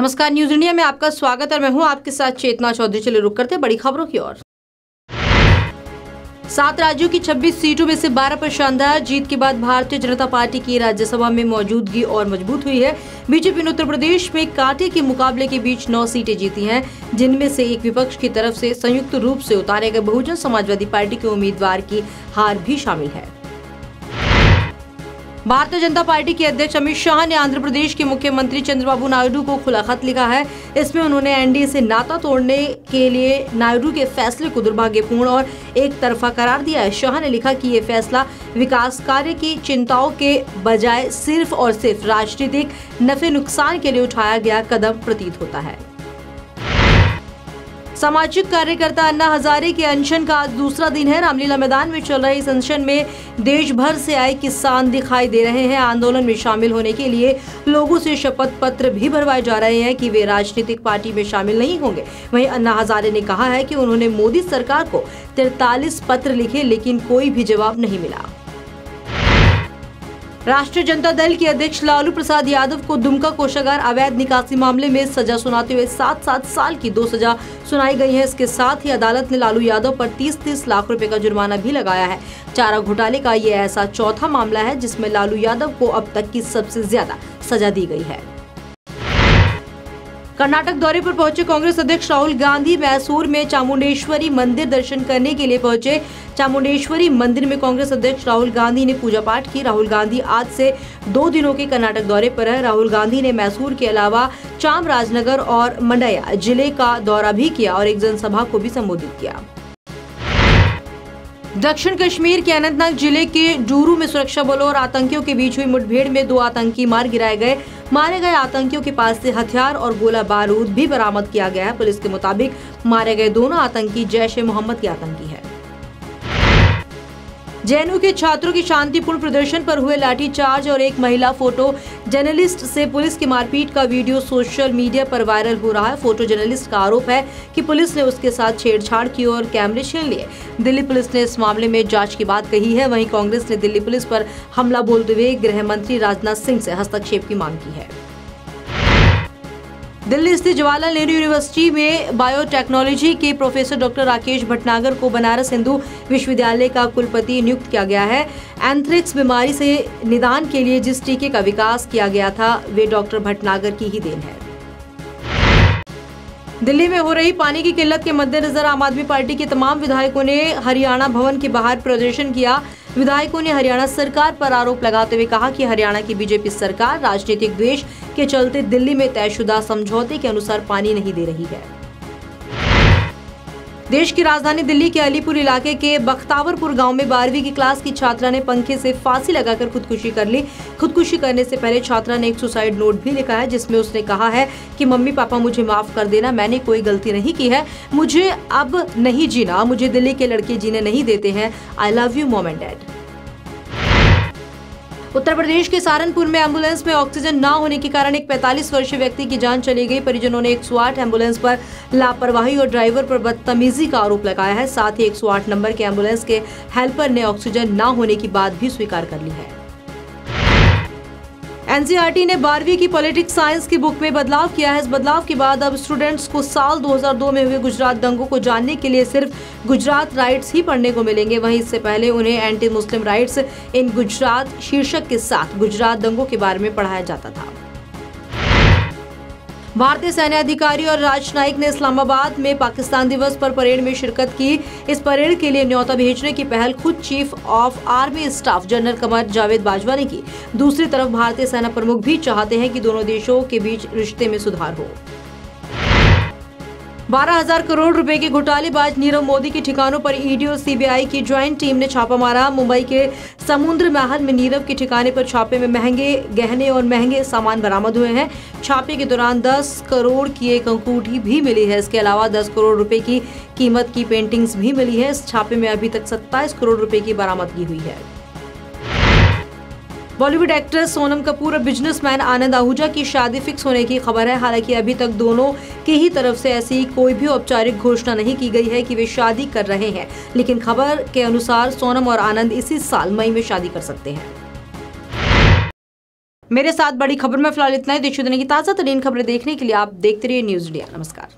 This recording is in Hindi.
नमस्कार न्यूज़ इंडिया में आपका स्वागत है मैं हूँ आपके साथ चेतना चौधरी। चले रुक करते बड़ी खबरों की ओर। सात राज्यों की 26 सीटों में से 12 पर शानदार जीत के बाद भारतीय जनता पार्टी की राज्यसभा में मौजूदगी और मज़बूत हुई है। बीजेपी ने उत्तर प्रदेश में कांटे के मुकाबले के बीच नौ सीटें जीती हैं, जिनमें से एक विपक्ष की तरफ़ से संयुक्त रूप से उतारे गए बहुजन समाजवादी पार्टी के उम्मीदवार की हार भी शामिल है। भारतीय जनता पार्टी के अध्यक्ष अमित शाह ने आंध्र प्रदेश के मुख्यमंत्री चंद्रबाबू नायडू को खुला खत लिखा है। इसमें उन्होंने एनडीए से नाता तोड़ने के लिए नायडू के फैसले को दुर्भाग्यपूर्ण और एक तरफा करार दिया है। शाह ने लिखा कि ये फैसला विकास कार्य की चिंताओं के बजाय सिर्फ़ और सिर्फ़ राजनीतिक नफे नुकसान के लिए उठाया गया कदम प्रतीत होता है। सामाजिक कार्यकर्ता अन्ना हजारे के अनशन का आज दूसरा दिन है। रामलीला मैदान में चल रहे इस अनशन में देश भर से आए किसान दिखाई दे रहे हैं। आंदोलन में शामिल होने के लिए लोगों से शपथ पत्र भी भरवाए जा रहे हैं कि वे राजनीतिक पार्टी में शामिल नहीं होंगे। वहीं अन्ना हजारे ने कहा है कि उन्होंने मोदी सरकार को तिरतालीस पत्र लिखे, लेकिन कोई भी जवाब नहीं मिला। राष्ट्रीय जनता दल के अध्यक्ष लालू प्रसाद यादव को दुमका कोषागार अवैध निकासी मामले में सजा सुनाते हुए सात सात साल की दो सजा सुनाई गई है। इसके साथ ही अदालत ने लालू यादव पर 30-30 लाख रुपए का जुर्माना भी लगाया है। चारा घोटाले का ये ऐसा चौथा मामला है जिसमें लालू यादव को अब तक की सबसे ज़्यादा सजा दी गई है। कर्नाटक दौरे पर पहुँचे कांग्रेस अध्यक्ष राहुल गांधी मैसूर में चामुंडेश्वरी मंदिर दर्शन करने के लिए पहुँचे। चामुंडेश्वरी मंदिर में कांग्रेस अध्यक्ष राहुल गांधी ने पूजा पाठ की। राहुल गांधी आज से दो दिनों के कर्नाटक दौरे पर है। राहुल गांधी ने मैसूर के अलावा चामराजनगर और मंडया ज़िले का दौरा भी किया और एक जनसभा को भी संबोधित किया। दक्षिण कश्मीर के अनंतनाग ज़िले के डूरू में सुरक्षा बलों और आतंकियों के बीच हुई मुठभेड़ में दो आतंकी मार गिराए गए। मारे गए आतंकियों के पास से हथियार और गोला बारूद भी बरामद किया गया है। पुलिस के मुताबिक मारे गए दोनों आतंकी जैश ए मोहम्मद के आतंकी है। जेएनयू के छात्रों की शांतिपूर्ण प्रदर्शन पर हुए लाठीचार्ज और एक महिला फ़ोटो जर्नलिस्ट से पुलिस की मारपीट का वीडियो सोशल मीडिया पर वायरल हो रहा है। फ़ोटो जर्नलिस्ट का आरोप है कि पुलिस ने उसके साथ छेड़छाड़ की और कैमरे छीन लिए। दिल्ली पुलिस ने इस मामले में जाँच की बात कही है। वहीं कांग्रेस ने दिल्ली पुलिस पर हमला बोलते हुए गृह मंत्री राजनाथ सिंह से हस्तक्षेप की मांग की है। दिल्ली स्थित जवाहरलाल नेहरू यूनिवर्सिटी में बायोटेक्नोलॉजी के प्रोफेसर डॉक्टर राकेश भटनागर को बनारस हिंदू विश्वविद्यालय का कुलपति नियुक्त किया गया है। एंथ्रिक्स बीमारी से निदान के लिए जिस टीके का विकास किया गया था, वे डॉक्टर भटनागर की ही देन है। दिल्ली में हो रही पानी की किल्लत के मद्देनजर आम आदमी पार्टी के तमाम विधायकों ने हरियाणा भवन के बाहर प्रदर्शन किया। विधायकों ने हरियाणा सरकार पर आरोप लगाते हुए कहा कि हरियाणा की बीजेपी सरकार राजनीतिक द्वेष के चलते दिल्ली में तयशुदा समझौते के अनुसार पानी नहीं दे रही है। देश की राजधानी दिल्ली के अलीपुर इलाके के बख्तावरपुर गाँव में बारहवीं की क्लास की छात्रा ने पंखे से फांसी लगाकर खुदकुशी कर ली। खुदकुशी करने से पहले छात्रा ने एक सुसाइड नोट भी लिखा है, जिसमें उसने कहा है कि, मम्मी, पापा, मुझे माफ़ कर देना, मैंने कोई गलती नहीं की है। मुझे अब नहीं जीना, मुझे दिल्ली के लड़के जीने नहीं देते हैं। I love you mom and dad Uttar Pradesh के सहारनपुर में एंबुलेंस में ऑक्सीजन न होने के कारण एक 45 वर्षीय व्यक्ति की जान चली गई। परिजनों ने 108 एंबुलेंस पर लापरवाही और ड्राइवर पर बदतमीजी का आरोप लगाया है। साथ ही 108 नंबर के एंबुलेंस के हेल्पर ने ऑक्सीजन न होने की बात भी स्वीकार कर ली है। एनसीईआरटी ने बारहवीं की पॉलिटिक्स साइंस की बुक में बदलाव किया है। इस बदलाव के बाद अब स्टूडेंट्स को साल 2002 में हुए गुजरात दंगों को जानने के लिए सिर्फ़ गुजरात राइट्स ही पढ़ने को मिलेंगे। वहीं इससे पहले उन्हें anti Muslim riots in Gujarat शीर्षक के साथ गुजरात दंगों के बारे में पढ़ाया जाता था। भारतीय सैन्य अधिकारी और राजनयिक ने इस्लामाबाद में पाकिस्तान दिवस पर परेड में शिरकत की। इस परेड के लिए न्योता भेजने की पहल खुद chief of army staff general Qamar Javed Bajwa ने की। दूसरी तरफ़ भारतीय सेना प्रमुख भी चाहते हैं कि दोनों देशों के बीच रिश्ते में सुधार हो। बारह हज़ार करोड़ रुपए के घोटालेबाज नीरव मोदी के ठिकानों पर ईडी और सीबीआई की ज्वाइंट टीम ने छापा मारा। मुंबई के समुद्र महल में नीरव के ठिकाने पर छापे में महँगे गहने और महँगे सामान बरामद हुए हैं। छापे के दौरान 10 करोड़ की एक अंगूठी भी मिली है। इसके अलावा 10 करोड़ रुपए की कीमत की पेंटिंग्स भी मिली है। इस छापे में अभी तक सत्ताईस करोड़ रुपए की बरामदगी हुई है। बॉलीवुड एक्ट्रेस सोनम कपूर और बिजनेसमैन आनंद आहूजा की शादी फिक्स होने की खबर है। हालाँकि अभी तक दोनों की ही तरफ़ से ऐसी कोई भी औपचारिक घोषणा नहीं की गई है कि वे शादी कर रहे हैं। लेकिन खबर के अनुसार सोनम और आनंद इसी साल मई में शादी कर सकते हैं। मेरे साथ बड़ी खबर में फ़िलहाल इतना ही। देश की ताज़ा तरीन खबरें देखने के लिए आप देखते रहिए न्यूज़ इंडिया। नमस्कार।